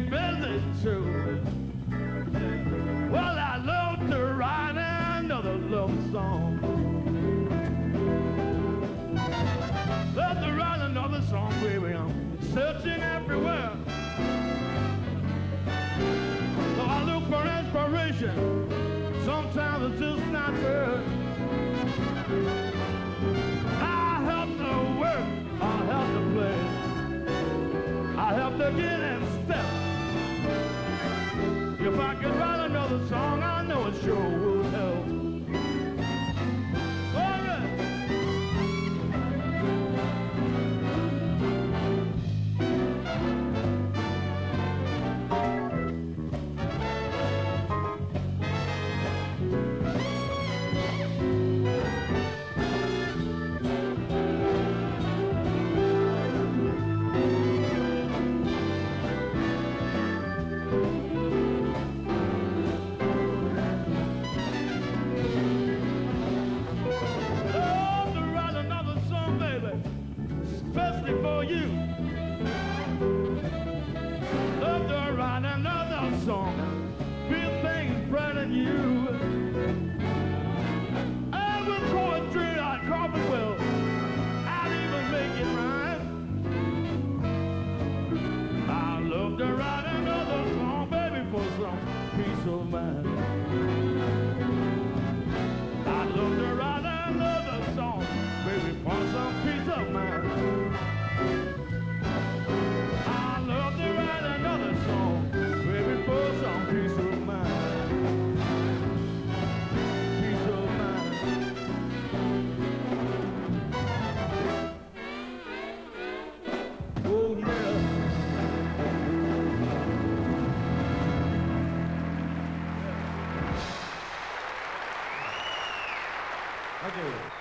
me too. Well, I love to write another love song. Love to write another song, baby. I'm searching everywhere. So I look for inspiration. Sometimes it's just not there. To get in step. If I could write another song, I know it sure would especially for you. Love to write another song, feel things bright in you. And with poetry, I carpet well, I'd even make it rhyme. I love to write another song, baby, for some peace of mind. Okay.